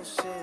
bullshit.